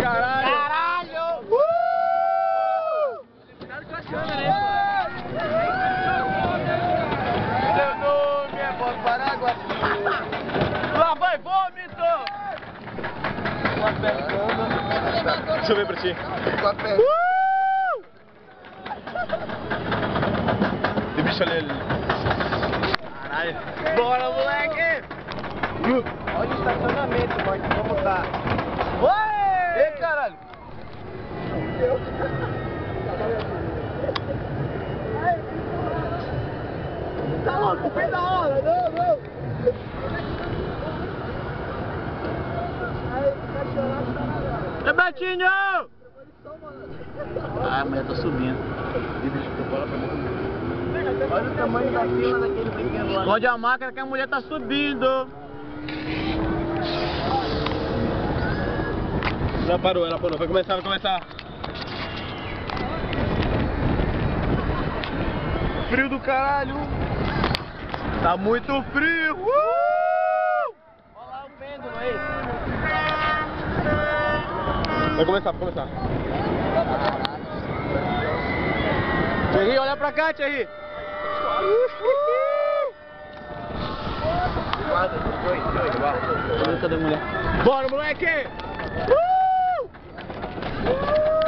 Caralho! Caralho! Uh! Seu nome é Bob Paraguaçu. Lá vai vômito! Deixa eu ver pra ti. Uh! Tem bicho ali. ali. Caralho. Bora, moleque! Olha o estacionamento, mano, como tá. Ué! Ei, caralho! Tá louco, fez da hora, não, não. É Betinho! Ah, a mulher tá subindo. Olha o tamanho da fila daquele brinquedo lá. Esconde a máquina que a mulher tá subindo. Ela parou, ela parou. Vai começar, vai começar. Frio do caralho. Tá muito frio. Uh! Olha lá o pêndulo aí. Vai começar, vai começar. Thierry, olha pra cá, Thierry. Cadê da mulher. Bora, moleque! Uh! Uh!